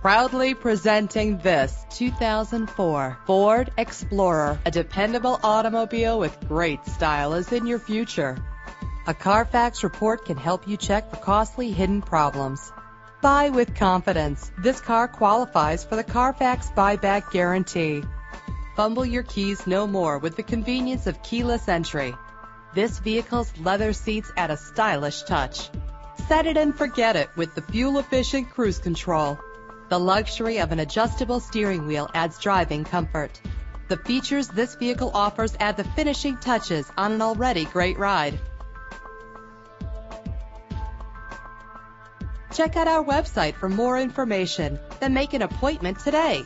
Proudly presenting this 2004 Ford Explorer. A dependable automobile with great style is in your future. A Carfax report can help you check for costly hidden problems. Buy with confidence. This car qualifies for the Carfax buyback guarantee. Fumble your keys no more with the convenience of keyless entry. This vehicle's leather seats add a stylish touch. Set it and forget it with the fuel-efficient cruise control. The luxury of an adjustable steering wheel adds driving comfort. The features this vehicle offers add the finishing touches on an already great ride. Check out our website for more information, then make an appointment today.